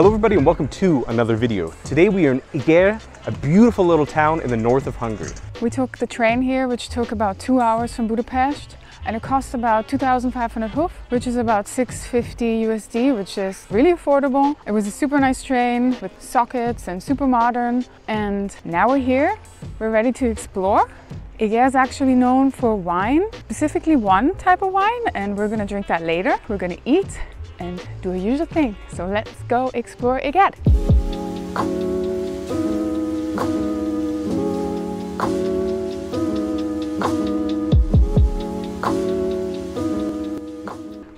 Hello everybody and welcome to another video. Today we are in Eger, a beautiful little town in the north of Hungary. We took the train here, which took about two hours from Budapest, and it costs about 2,500 HUF, which is about 650 USD, which is really affordable. It was a super nice train with sockets and super modern. And now we're here, we're ready to explore. Eger is actually known for wine, specifically one type of wine, and we're gonna drink that later. We're gonna eat and do a usual thing. So let's go explore Eger.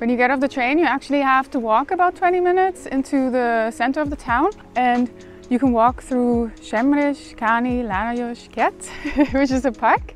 When you get off the train, you actually have to walk about 20 minutes into the center of the town and you can walk through Semrés, Káni, Lánachos, Kett, which is a park.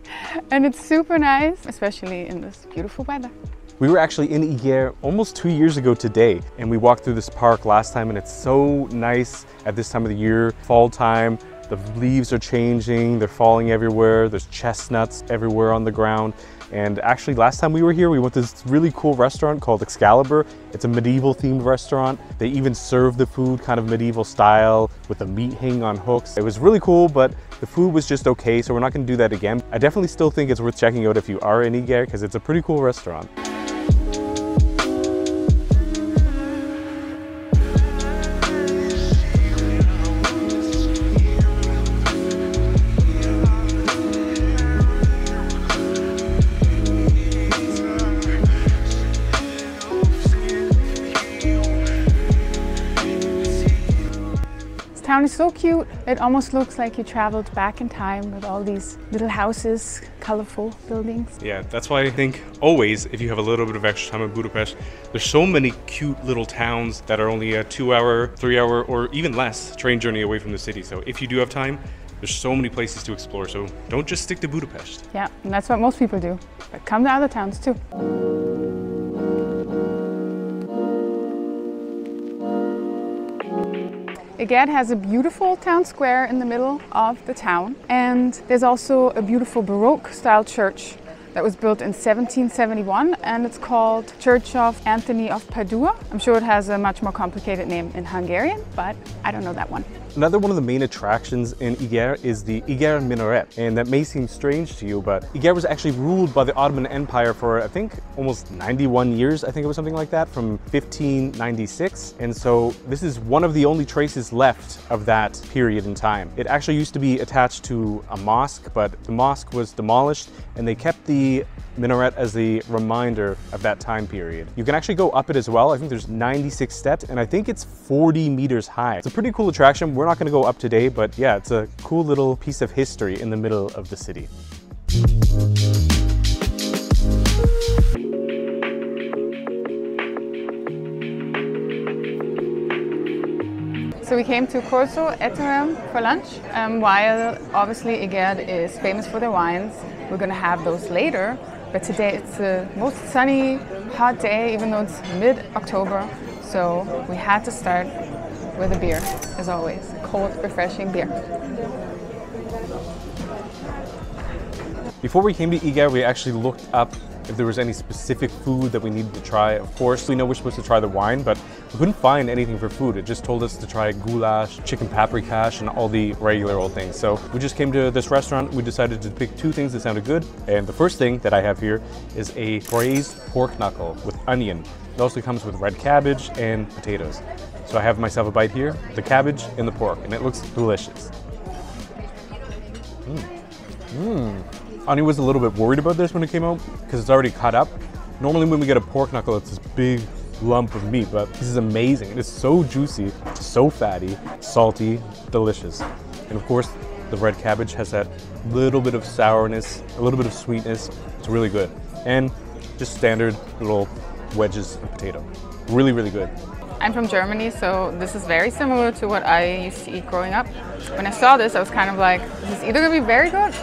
And it's super nice, especially in this beautiful weather. We were actually in Eger almost two years ago today and we walked through this park last time and it's so nice at this time of the year, fall time. The leaves are changing, they're falling everywhere, there's chestnuts everywhere on the ground. And actually last time we were here, we went to this really cool restaurant called Excalibur. It's a medieval themed restaurant. They even serve the food kind of medieval style with the meat hanging on hooks. It was really cool, but the food was just okay, so we're not gonna do that again. I definitely still think it's worth checking out if you are in Eger because it's a pretty cool restaurant. Town is so cute. It almost looks like you traveled back in time with all these little houses, colorful buildings. Yeah, that's why I think always, if you have a little bit of extra time in Budapest, there's so many cute little towns that are only a two hour, three hour, or even less train journey away from the city. So if you do have time, there's so many places to explore. So don't just stick to Budapest. Yeah, and that's what most people do. But come to other towns too. Eger has a beautiful town square in the middle of the town and there's also a beautiful Baroque style church that was built in 1771 and it's called Church of Anthony of Padua. I'm sure it has a much more complicated name in Hungarian, but I don't know that one. Another one of the main attractions in Eger is the Eger Minaret. And that may seem strange to you, but Eger was actually ruled by the Ottoman Empire for, I think, almost 91 years. I think it was something like that, from 1596. And so this is one of the only traces left of that period in time. It actually used to be attached to a mosque, but the mosque was demolished and they kept the minaret as the reminder of that time period. You can actually go up it as well. I think there's 96 steps and I think it's 40 meters high. It's a pretty cool attraction. We're not gonna go up today, but yeah, it's a cool little piece of history in the middle of the city. So we came to Kozor Etterem for lunch. Um, while obviously Eger is famous for their wines, we're gonna have those later. But today it's uh, the most sunny, hot day, even though it's mid-October. So we had to start with a beer, as always. Cold, refreshing beer. Before we came to Eger, we actually looked up if there was any specific food that we needed to try. Of course, we know we're supposed to try the wine, but we couldn't find anything for food. It just told us to try goulash, chicken paprikash, and all the regular old things. So we just came to this restaurant. We decided to pick two things that sounded good. And the first thing that I have here is a braised pork knuckle with onion. It also comes with red cabbage and potatoes. So I have myself a bite here, the cabbage and the pork, and it looks delicious. Mmm. Mmm. Ani was a little bit worried about this when it came out because it's already cut up. Normally when we get a pork knuckle, it's this big lump of meat, but this is amazing. It is so juicy, so fatty, salty, delicious. And of course, the red cabbage has that little bit of sourness, a little bit of sweetness. It's really good. And just standard little wedges of potato. Really, really good. I'm from Germany, so this is very similar to what I used to eat growing up. When I saw this, I was kind of like, this is either gonna be very good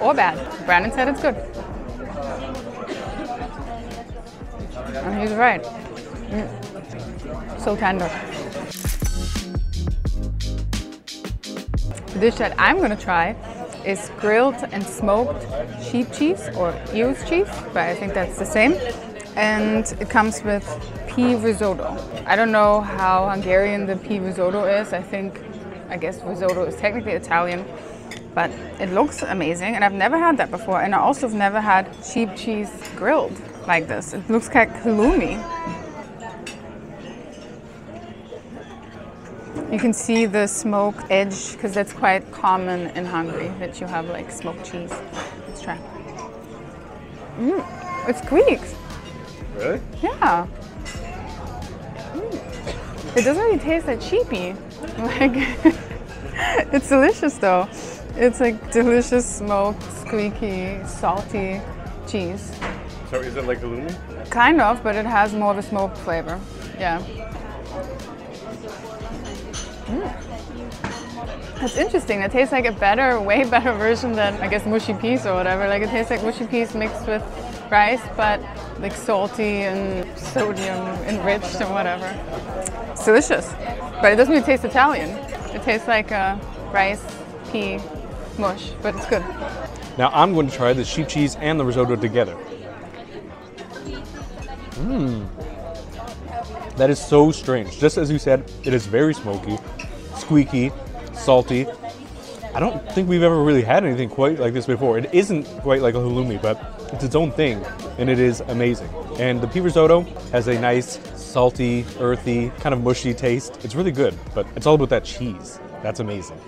or bad. Brandon said it's good. And he's right. Mm. So tender. The dish that I'm gonna try is grilled and smoked sheep cheese or ewe's cheese, but I think that's the same. And it comes with pea risotto. I don't know how Hungarian the pea risotto is. I think, I guess risotto is technically Italian, but it looks amazing. And I've never had that before. And I also have never had sheep cheese grilled like this. It looks like halloumi. You can see the smoked edge because that's quite common in Hungary that you have like smoked cheese. Let's try. Mm, it squeaks. Really? Yeah. It doesn't really taste like sheepy. Like it's delicious though. It's like delicious smoked, squeaky, salty cheese. So is it like halloumi? Kind of, but it has more of a smoked flavor. Yeah. Mm. That's interesting. It tastes like a better, way better version than I guess mushy peas or whatever. Like it tastes like mushy peas mixed with rice, but like salty and sodium enriched and whatever. It's delicious, but it doesn't taste Italian. It tastes like a rice pea mush, but it's good. Now I'm going to try the sheep cheese and the risotto together. Mmm. That is so strange. Just as you said, it is very smoky, squeaky, salty. I don't think we've ever really had anything quite like this before. It isn't quite like a halloumi, but it's its own thing, and it is amazing. And the pea risotto has a nice, salty, earthy, kind of mushy taste. It's really good, but it's all about that cheese. That's amazing.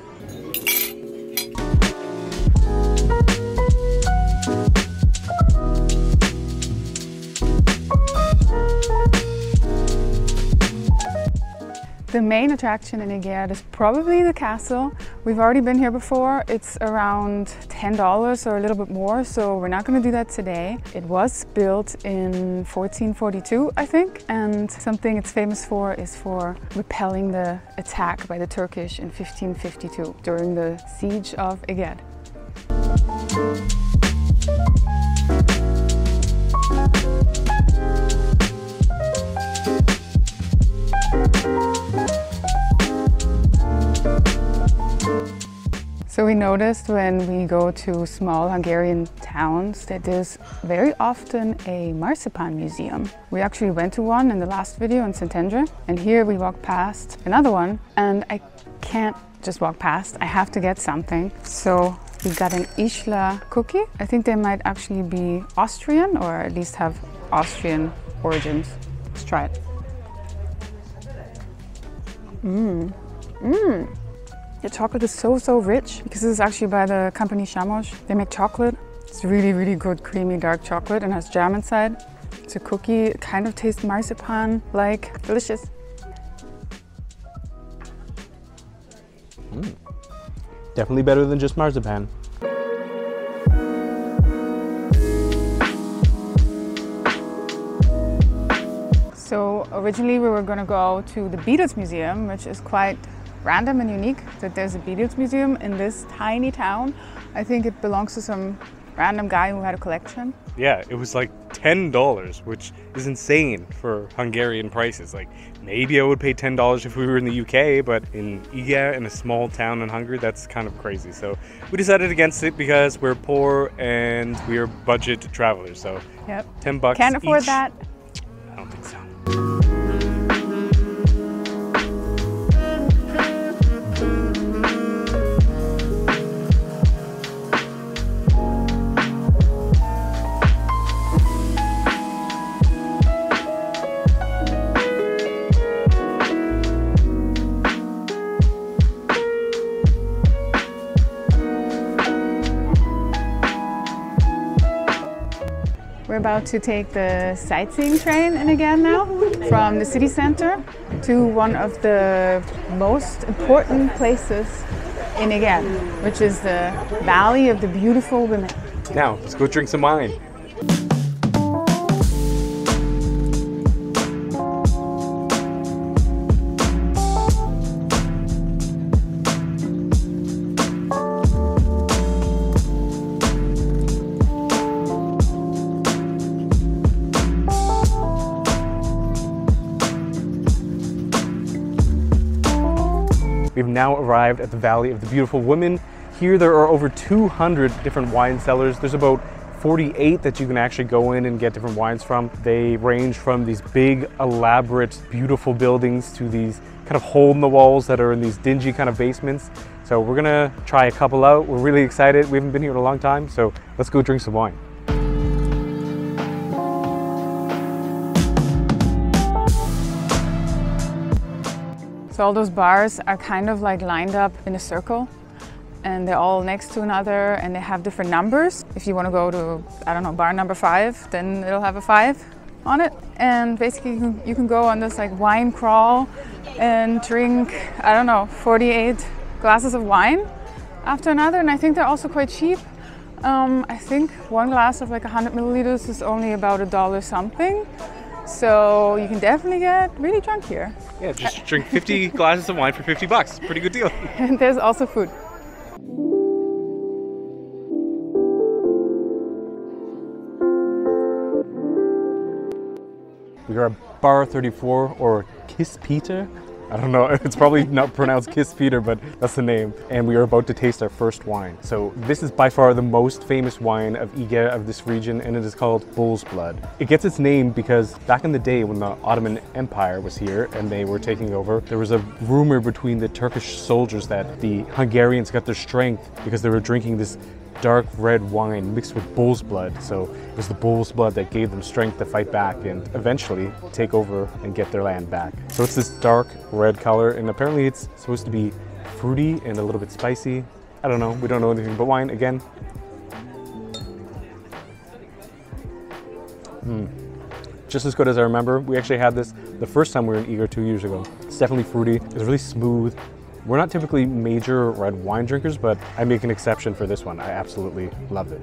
The main attraction in Eger is probably the castle. We've already been here before. It's around $10 or a little bit more, so we're not going to do that today. It was built in 1442, I think, and something it's famous for is for repelling the attack by the Turkish in 1552 during the siege of Eger. So we noticed when we go to small Hungarian towns that there's very often a marzipan museum. We actually went to one in the last video in Szentendre and here we walk past another one and I can't just walk past, I have to get something. So we got an Isler cookie. I think they might actually be Austrian or at least have Austrian origins. Let's try it. Mmm. Mmm. The chocolate is so, so rich because this is actually by the company Szamos. They make chocolate. It's really, really good, creamy, dark chocolate and has jam inside. It's a cookie, it kind of tastes marzipan-like. Delicious. Mm. Definitely better than just marzipan. So originally we were going to go to the Beatles Museum, which is quite random and unique that there's a Beatles museum in this tiny town. I think it belongs to some random guy who had a collection. Yeah, it was like $10, which is insane for Hungarian prices. Like maybe I would pay $10 if we were in the UK, but in Eger, in a small town in Hungary, that's kind of crazy. So we decided against it because we're poor and we're budget travelers. So yep. 10 bucks Can't afford each. that. I don't think so. About to take the sightseeing train in Eger now from the city center to one of the most important places in Eger, which is the Valley of the Beautiful Women. Now, let's go drink some wine. Now arrived at the Valley of the Beautiful Women. Here there are over 200 different wine cellars. There's about 48 that you can actually go in and get different wines from. They range from these big, elaborate, beautiful buildings to these kind of hole in the walls that are in these dingy kind of basements. So we're gonna try a couple out. We're really excited. We haven't been here in a long time, so let's go drink some wine. So all those bars are kind of like lined up in a circle and they're all next to another and they have different numbers. If you want to go to, I don't know, bar number five, then it'll have a five on it. And basically you can, you can go on this like wine crawl and drink, I don't know, 48 glasses of wine after another. And I think they're also quite cheap. Um, I think one glass of like 100 milliliters is only about a dollar something. So you can definitely get really drunk here. Yeah, just drink 50 glasses of wine for 50 bucks. Pretty good deal. And there's also food. We are at Bar 34 or Kiss Peter. I don't know, it's probably not pronounced Kiss Peter, but that's the name. And we are about to taste our first wine. So this is by far the most famous wine of Eger of this region and it is called Bull's Blood. It gets its name because back in the day when the Ottoman Empire was here and they were taking over, there was a rumor between the Turkish soldiers that the Hungarians got their strength because they were drinking this dark red wine mixed with bull's blood. So it was the bull's blood that gave them strength to fight back and eventually take over and get their land back. So it's this dark red color and apparently it's supposed to be fruity and a little bit spicy. I don't know, we don't know anything about wine. Again, mm. just as good as I remember. We actually had this the first time we were in Eger two years ago. It's definitely fruity, it's really smooth, we're not typically major red wine drinkers, but I make an exception for this one. I absolutely love it.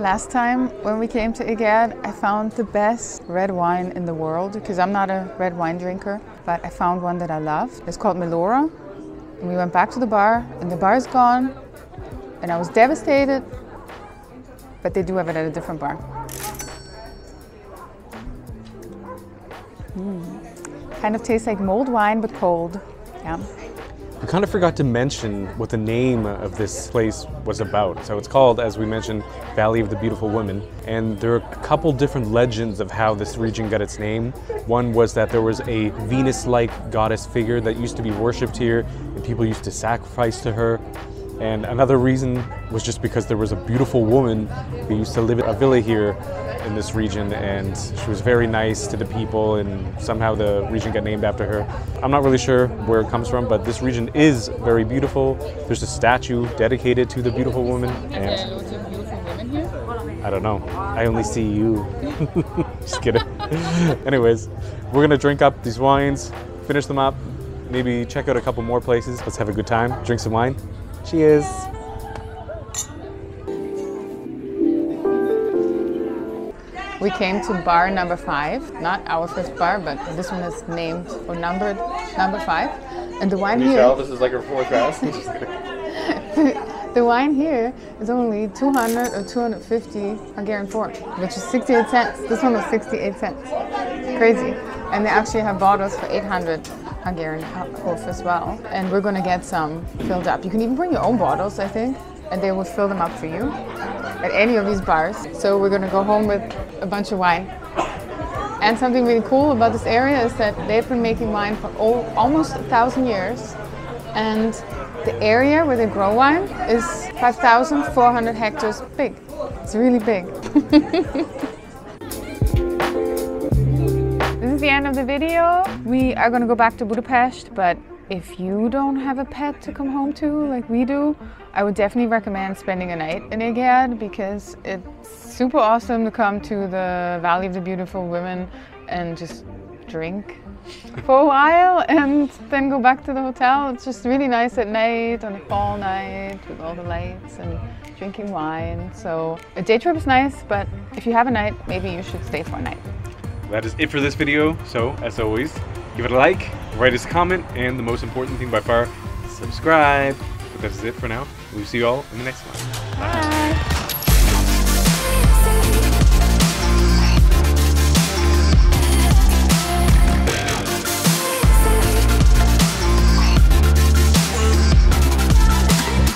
Last time when we came to Eger, I found the best red wine in the world because I'm not a red wine drinker, but I found one that I love. It's called Melora. And we went back to the bar and the bar is gone and I was devastated, but they do have it at a different bar. Mm. Kind of tastes like mulled wine, but cold. Yeah. I kind of forgot to mention what the name of this place was about. So it's called, as we mentioned, Valley of the Beautiful Women. And there are a couple different legends of how this region got its name. One was that there was a Venus-like goddess figure that used to be worshipped here, and people used to sacrifice to her. And another reason was just because there was a beautiful woman who used to live in a villa here in this region and she was very nice to the people and somehow the region got named after her. I'm not really sure where it comes from, but this region is very beautiful. There's a statue dedicated to the beautiful woman. And I don't know. I only see you. just kidding. Anyways, we're gonna drink up these wines, finish them up, maybe check out a couple more places. Let's have a good time, drink some wine. Cheers. We came to bar number five, not our first bar, but this one is named or numbered number five. And the wine Can you here. tell this is like a fourth class? the wine here is only 200 or 250 Hungarian forint, which is 68 cents. This one was 68 cents. Crazy. And they actually have bottles for 800 Hungarian HUF as well. And we're gonna get some filled up. You can even bring your own bottles, I think, and they will fill them up for you at any of these bars. So we're gonna go home with a bunch of wine. And something really cool about this area is that they've been making wine for almost a thousand years. And the area where they grow wine is 5,400 hectares big. It's really big. end of the video. We are gonna go back to Budapest, but if you don't have a pet to come home to like we do, I would definitely recommend spending a night in Eger because it's super awesome to come to the Valley of the Beautiful Women and just drink for a while and then go back to the hotel. It's just really nice at night on a fall night with all the lights and drinking wine. So a day trip is nice, but if you have a night, maybe you should stay for a night. That is it for this video. So as always, give it a like, write us a comment, and the most important thing by far, subscribe. But that's it for now. We'll see you all in the next one.